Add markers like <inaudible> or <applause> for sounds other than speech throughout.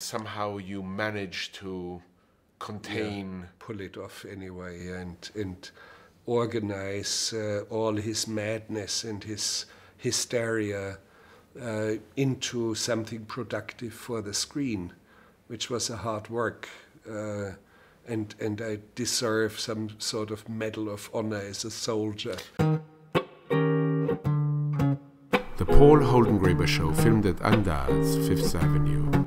somehow you manage to contain. Yeah, pull it off anyway and, and organize uh, all his madness and his hysteria uh, into something productive for the screen, which was a hard work. Uh, and, and I deserve some sort of medal of honor as a soldier. The Paul Holdengräber Show, filmed at Andaz, Fifth Avenue.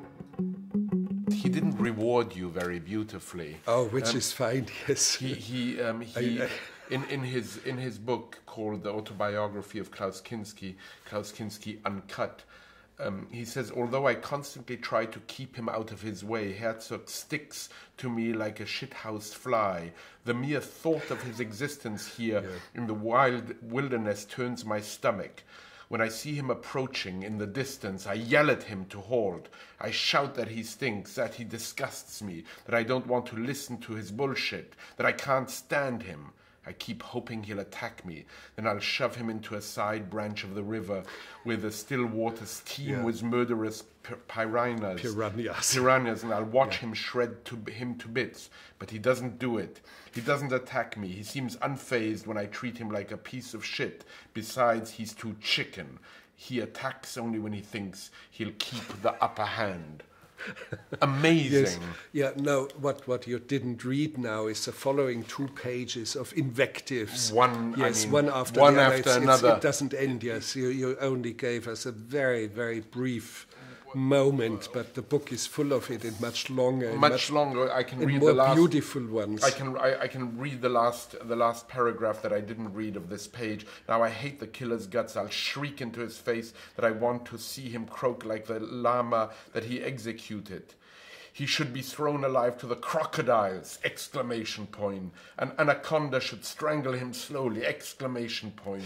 He didn't reward you very beautifully. Oh, which um, is fine, <laughs> yes. He, he, um, he I, I, in, in, his, in his book called The Autobiography of Klaus Kinski, Klaus Kinski Uncut, um, he says, although I constantly try to keep him out of his way, Herzog sticks to me like a shithouse fly. The mere thought of his existence here yeah. in the wild wilderness turns my stomach. When I see him approaching in the distance, I yell at him to halt. I shout that he stinks, that he disgusts me, that I don't want to listen to his bullshit, that I can't stand him. I keep hoping he'll attack me. Then I'll shove him into a side branch of the river where the still waters teem yeah. with murderous piranhas. Piranhas. Piranhas, and I'll watch yeah. him shred to, him to bits. But he doesn't do it. He doesn't attack me. He seems unfazed when I treat him like a piece of shit. Besides, he's too chicken. He attacks only when he thinks he'll keep the upper hand. <laughs> Amazing. Yes. Yeah, no, what, what you didn't read now is the following two pages of invectives. One, yes, I mean, one after one the. After it's, another. It's, it doesn't end, yes. You, you only gave us a very, very brief moment, but the book is full of it and much longer. Much, much longer. I can read the last beautiful ones. I can I, I, can read the last the last paragraph that I didn't read of this page. Now I hate the killer's guts. I'll shriek into his face that I want to see him croak like the llama that he executed. He should be thrown alive to the crocodiles! Exclamation point. An anaconda should strangle him slowly! Exclamation point.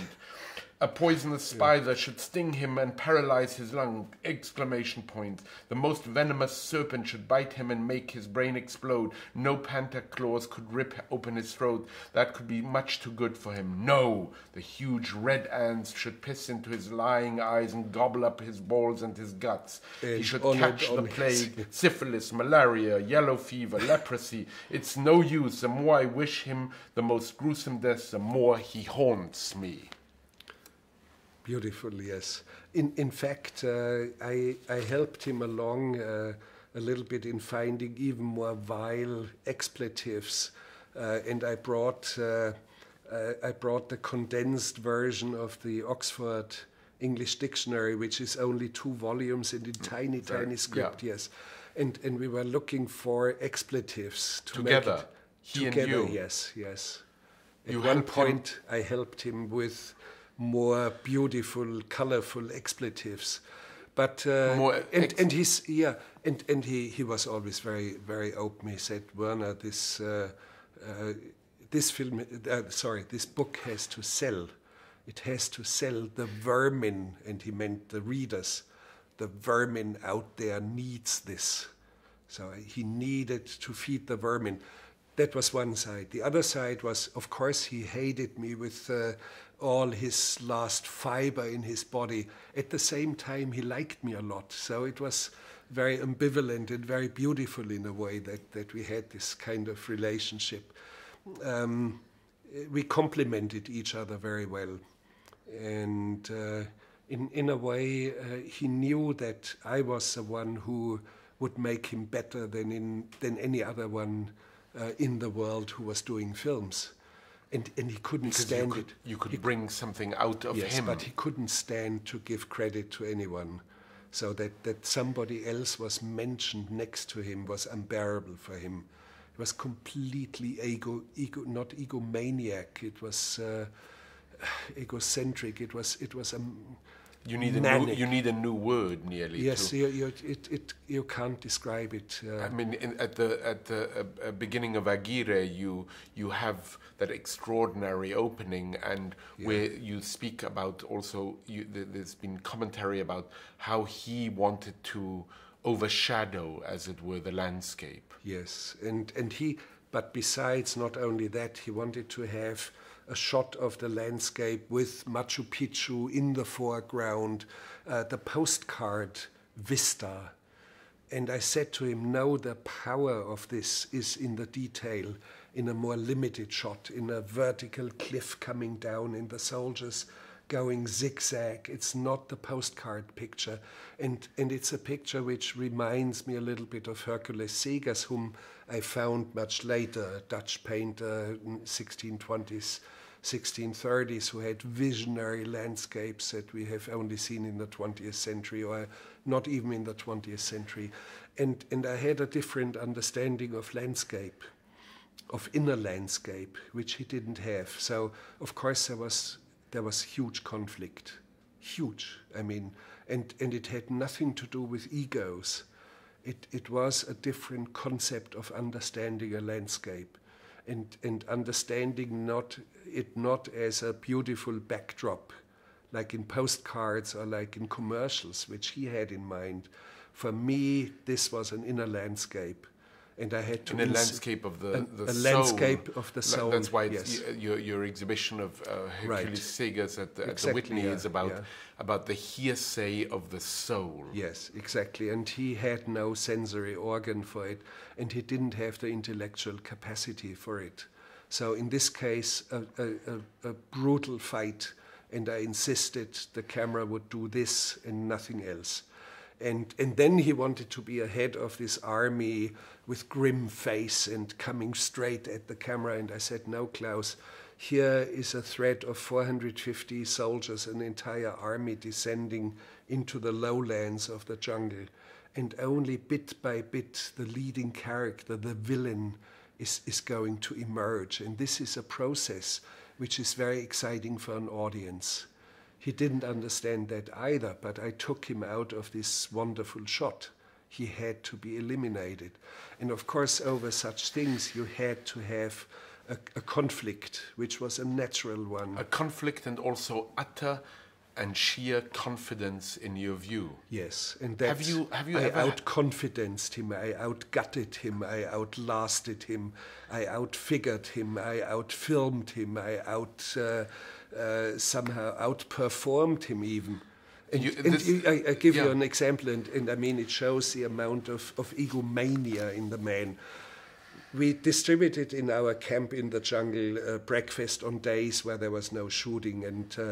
A poisonous spider yeah. should sting him and paralyze his lung! Exclamation point. The most venomous serpent should bite him and make his brain explode. No panther claws could rip open his throat. That could be much too good for him. No! The huge red ants should piss into his lying eyes and gobble up his balls and his guts. he should catch the plague, <laughs> syphilis, malaria, yellow fever, leprosy. It's no use. The more I wish him the most gruesome death, the more he haunts me. Beautiful, yes. In, in fact, uh, I, I helped him along uh, a little bit in finding even more vile expletives. Uh, and I brought, uh, uh, I brought the condensed version of the Oxford English Dictionary, which is only two volumes and in tiny, tiny script, yeah. yes. And, and we were looking for expletives to together. make it he together. Yes, yes. At you one point, him. I helped him with more beautiful, colorful expletives. But uh, more and, and he's yeah and, and he, he was always very very open. He said, Werner, this uh, uh, this film uh, sorry this book has to sell. It has to sell the vermin, and he meant the readers. The vermin out there needs this. So he needed to feed the vermin. That was one side. The other side was, of course, he hated me with uh, all his last fiber in his body. At the same time, he liked me a lot. So it was very ambivalent and very beautiful in a way that, that we had this kind of relationship. Um, we complemented each other very well. And uh, in, in a way, uh, he knew that I was the one who would make him better than, in, than any other one uh, in the world who was doing films and, and he couldn't stand you could, it. You could he, bring something out of yes, him. but he couldn't stand to give credit to anyone. So that, that somebody else was mentioned next to him was unbearable for him. It was completely ego, ego not egomaniac. It was uh, <sighs> egocentric. It was, it was a you need a new, you need a new word nearly. Yes, you, you, it, it, you can't describe it. Uh, I mean, in, at the at the uh, uh, beginning of Aguirre, you you have that extraordinary opening, and yeah. where you speak about also. You, there's been commentary about how he wanted to overshadow, as it were, the landscape. Yes, and and he. But besides, not only that, he wanted to have a shot of the landscape with Machu Picchu in the foreground, uh, the postcard vista. and I said to him, No, the power of this is in the detail, in a more limited shot, in a vertical cliff coming down, in the soldiers going zigzag. It's not the postcard picture. And, and it's a picture which reminds me a little bit of Hercules Segers, whom I found much later, a Dutch painter, 1620s. 1630s who had visionary landscapes that we have only seen in the 20th century or not even in the 20th century. And, and I had a different understanding of landscape, of inner landscape, which he didn't have. So, of course, there was there was huge conflict, huge. I mean, and, and it had nothing to do with egos. It, it was a different concept of understanding a landscape and, and understanding not, it not as a beautiful backdrop, like in postcards or like in commercials, which he had in mind. For me, this was an inner landscape and I had to in a landscape of the, a, the a soul. landscape of the soul. That's why yes. your your exhibition of uh, Hercules Right. Segers at the, at the Whitney yeah, is about yeah. about the hearsay of the soul. Yes, exactly. And he had no sensory organ for it, and he didn't have the intellectual capacity for it. So, in this case, a, a, a, a brutal fight, and I insisted the camera would do this and nothing else. And, and then he wanted to be ahead of this army with grim face and coming straight at the camera. And I said, No, Klaus, here is a threat of 450 soldiers, an entire army descending into the lowlands of the jungle. And only bit by bit, the leading character, the villain, is, is going to emerge. And this is a process which is very exciting for an audience. He didn't understand that either, but I took him out of this wonderful shot. He had to be eliminated. And of course, over such things, you had to have a, a conflict, which was a natural one. A conflict and also utter and sheer confidence in your view. Yes, and that Have you- have you I ever- outconfidenced him, I outgutted him, I outlasted him, I outfigured him, I outfilmed him, I out uh, uh, somehow outperformed him even. And, You- and you- I, I give you an example, and, and I mean it shows the amount of, of egomania in the man. We distributed in our camp in the jungle uh, breakfast on days where there was no shooting, and uh,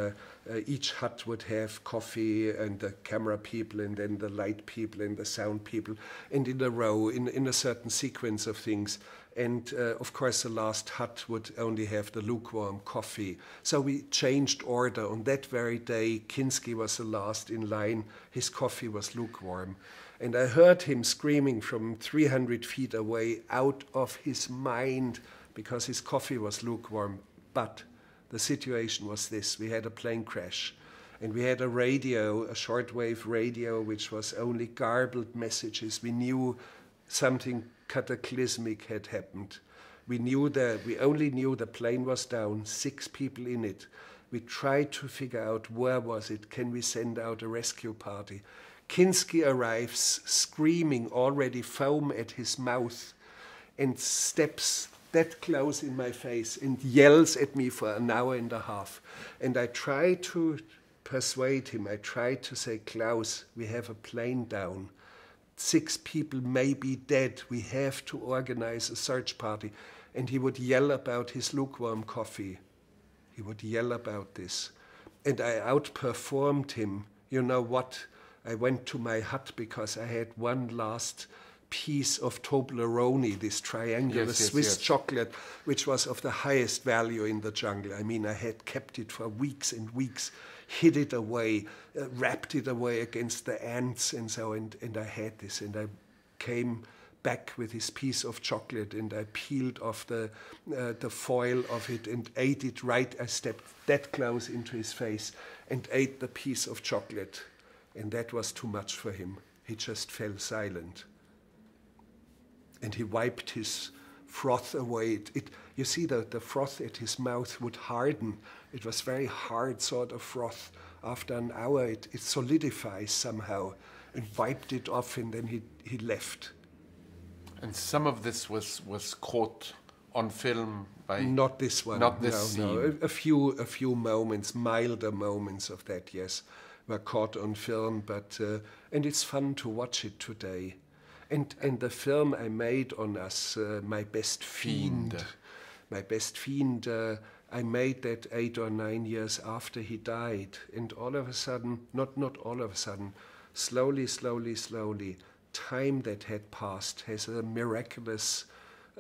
uh, each hut would have coffee and the camera people, and then the light people and the sound people, and in a row, in, in a certain sequence of things. And uh, of course, the last hut would only have the lukewarm coffee. So we changed order. On that very day, Kinski was the last in line. His coffee was lukewarm. And I heard him screaming from 300 feet away, out of his mind, because his coffee was lukewarm. But the situation was this we had a plane crash. And we had a radio, a shortwave radio, which was only garbled messages. We knew something cataclysmic had happened. We knew that we only knew the plane was down, six people in it. We tried to figure out where was it. Can we send out a rescue party? Kinski arrives, screaming, already foam at his mouth, and steps that close in my face and yells at me for an hour and a half. And I try to persuade him. I try to say, Klaus, we have a plane down. Six people may be dead. We have to organize a search party. And he would yell about his lukewarm coffee. He would yell about this. And I outperformed him. You know what? I went to my hut because I had one last piece of Toblerone, this triangular Yes, yes, Swiss yes. chocolate, which was of the highest value in the jungle. I mean, I had kept it for weeks and weeks, hid it away, uh, wrapped it away against the ants and so, and, and I had this, and I came back with this piece of chocolate and I peeled off the, uh, the foil of it and ate it right. I stepped that close into his face and ate the piece of chocolate. And that was too much for him. He just fell silent. And he wiped his froth away. It, it, you see, the, the froth at his mouth would harden. It was very hard, sort of froth. After an hour, it, it solidifies somehow and wiped it off, and then he, he left. And some of this was was caught on film by Not this one. Not this no, no. scene. A, a few, a few moments, milder moments of that, yes, were caught on film. But uh, and it's fun to watch it today. And, and the film I made on us, uh, My Best Fiend, Fiend. My Best Fiend, uh, I made that eight or nine years after he died. And all of a sudden, not, not all of a sudden, slowly, slowly, slowly, time that had passed has a miraculous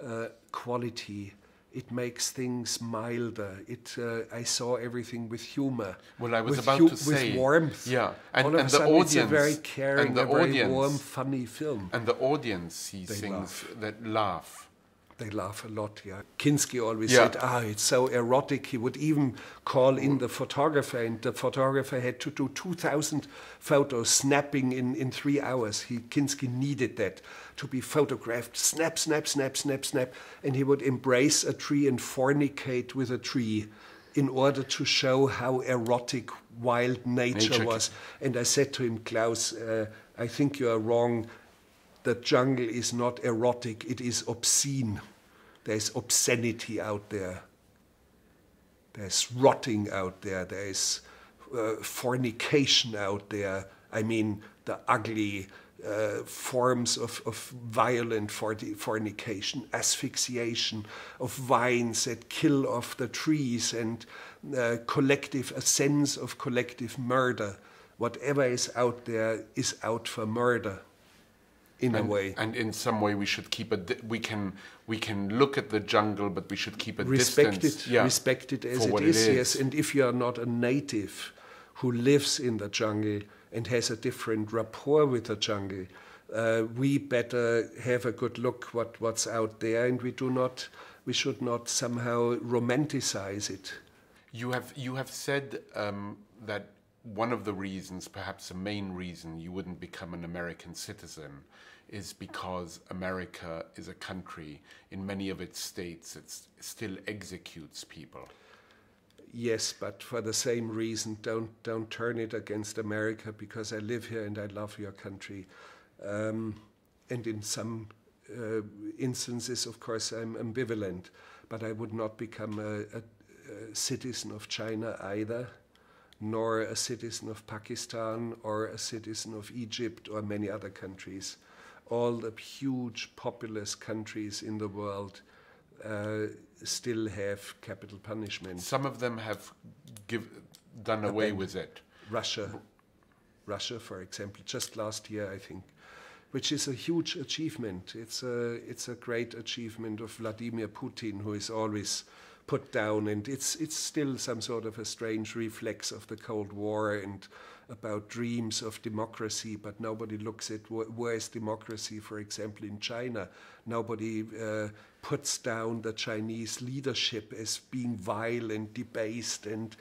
uh, quality it makes things milder. It, uh, I saw everything with humor. Well, I was about to say with warmth. Yeah, and, All and the sudden, audience, it's a very caring, and the a audience, very warm, funny film. And the audience sees they things laugh. that laugh they laugh a lot, yeah. Kinski always yeah. said, ah, it's so erotic. He would even call in the photographer, and the photographer had to do 2,000 photos snapping in, in three hours. He, Kinski needed that to be photographed. Snap, snap, snap, snap, snap. And he would embrace a tree and fornicate with a tree in order to show how erotic wild nature, nature. was. And I said to him, Klaus, uh, I think you are wrong the jungle is not erotic, it is obscene. There's obscenity out there. There's rotting out there. There's uh, fornication out there. I mean, the ugly uh, forms of, of violent fornication, asphyxiation of vines that kill off the trees, and uh, collective, a sense of collective murder. Whatever is out there is out for murder in and, a way. And in some way, we should keep a. we can we can look at the jungle, but we should keep a respect distance. It, yeah, respect it as it is, it is. Yes, and if you are not a native who lives in the jungle and has a different rapport with the jungle, uh, we better have a good look what what's out there, and we do not. We should not somehow romanticize it. You have you have said um, that one of the reasons, perhaps the main reason, you wouldn't become an American citizen is because America is a country, in many of its states, it still executes people. Yes, but for the same reason, don't, don't turn it against America because I live here and I love your country. Um, and in some uh, instances, of course, I'm ambivalent, but I would not become a, a, a citizen of China either nor a citizen of Pakistan or a citizen of Egypt or many other countries. All the huge populous countries in the world uh, still have capital punishment. Some of them have give, done away with it. Russia, Russia, for example, just last year, I think, which is a huge achievement. It's a, it's a great achievement of Vladimir Putin, who is always put down, and it's it's still some sort of a strange reflex of the Cold War and about dreams of democracy, but nobody looks at wh- where is democracy, for example, in China. Nobody uh, puts down the Chinese leadership as being vile and debased and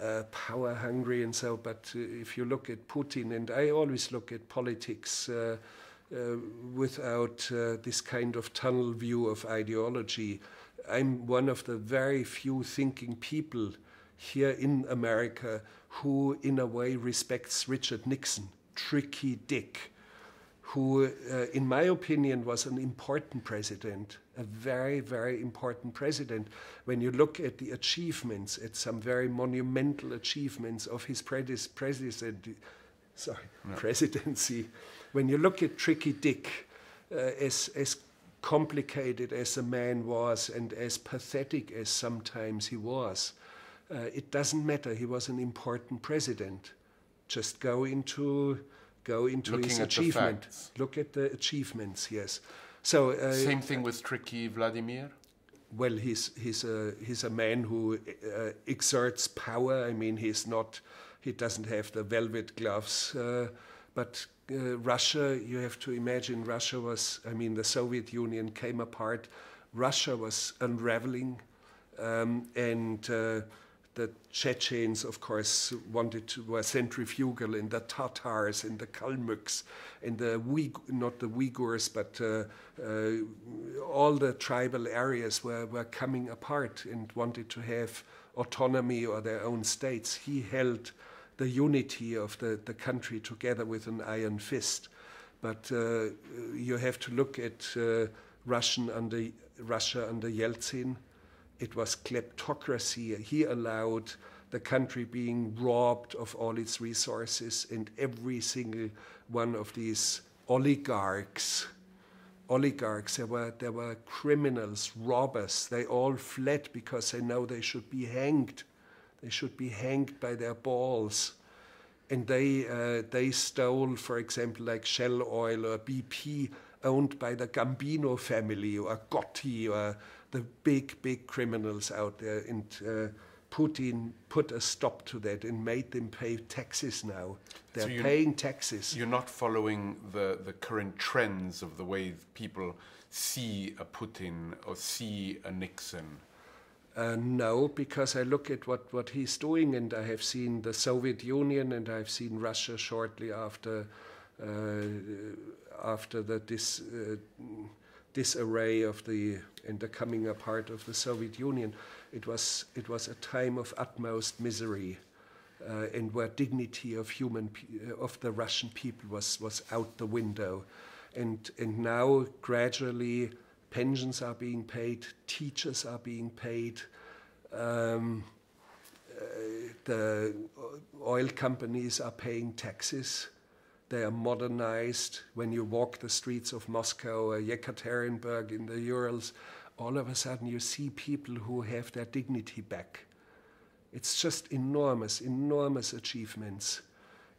uh, power hungry and so. But uh, if you look at Putin, and I always look at politics. Uh, uh, without uh, this kind of tunnel view of ideology, I'm one of the very few thinking people here in America who, in a way, respects Richard Nixon, Tricky Dick, who, uh, in my opinion, was an important president, a very, very important president. When you look at the achievements, at some very monumental achievements of his predecessor, sorry, no. presidency, when you look at Tricky Dick uh, as, as complicated as a man was and as pathetic as sometimes he was, uh, it doesn't matter. He was an important president. Just go into go into Looking his achievement. Look at the achievements. Yes. So uh, same thing with tricky Vladimir. Well, he's he's a he's a man who uh, exerts power. I mean, he's not. He doesn't have the velvet gloves, uh, but uh, Russia, you have to imagine Russia was, I mean, the Soviet Union came apart. Russia was unraveling, um, and uh, the Chechens, of course, wanted to, were centrifugal, and the Tatars, and the Kalmuks, and the Uyg- not the Uyghurs, but uh, uh, all the tribal areas were, were coming apart and wanted to have autonomy or their own states. He held the unity of the, the country together with an iron fist. But uh, you have to look at uh, Russian under, Russia under Yeltsin. It was kleptocracy. He allowed the country being robbed of all its resources, and every single one of these oligarchs oligarchs, there were, there were criminals, robbers. They all fled because they know they should be hanged. They should be hanged by their balls. And they, uh, they stole, for example, like Shell Oil or BP, owned by the Gambino family or Gotti or the big, big criminals out there. And uh, Putin put a stop to that and made them pay taxes now. They're so paying taxes. You're not following the, the current trends of the way people see a Putin or see a Nixon. Uh, no, because I look at what, what he's doing, and I have seen the Soviet Union, and I've seen Russia shortly after uh, after the dis, uh, disarray of the and the coming apart of the Soviet Union it was, it was a time of utmost misery uh, and where dignity of human uh, of the Russian people was, was out the window. And, and now gradually pensions are being paid, teachers are being paid, um, uh, the oil companies are paying taxes. They are modernized. When you walk the streets of Moscow or Yekaterinburg in the Urals, all of a sudden you see people who have their dignity back. It's just enormous, enormous achievements.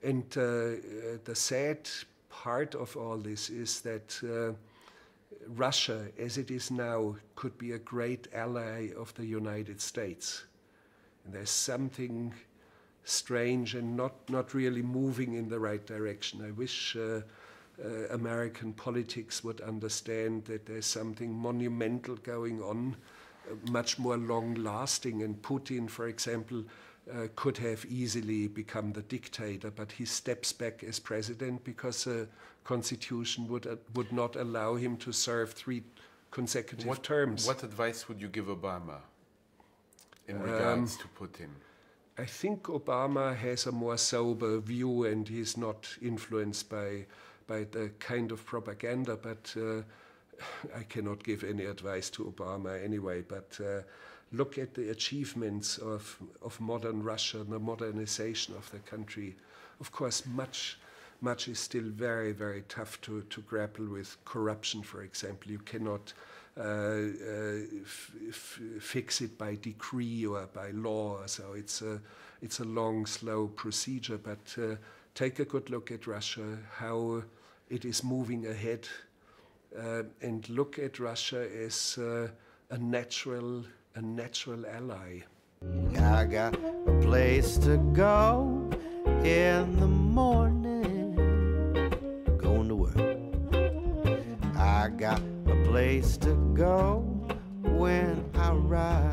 And uh, uh, the sad part of all this is that uh, Russia, as it is now, could be a great ally of the United States. And there's something strange and not, not really moving in the right direction. I wish uh, uh, American politics would understand that there's something monumental going on, uh, much more long lasting. And Putin, for example, uh, could have easily become the dictator, but he steps back as president because the constitution would, uh, would not allow him to serve three consecutive what, terms. What advice would you give Obama in regards um, to Putin? I think Obama has a more sober view and he's not influenced by by the kind of propaganda, but uh, <sighs> I cannot give any advice to Obama anyway. But uh, look at the achievements of, of modern Russia, the modernization of the country. Of course, much much is still very, very tough to, to grapple with. Corruption, for example, you cannot uh, uh, fix it by decree or by law. So it's a, it's a long, slow procedure. But uh, take a good look at Russia, how it is moving ahead, uh, and look at Russia as uh, a natural, a natural ally. I got a place to go in the morning, going to work. I got a place to go when I ride.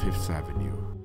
Fifth Avenue.